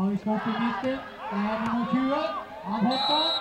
Har vi skapt Avslutning bytte? Det er nummer 20. Han hopper.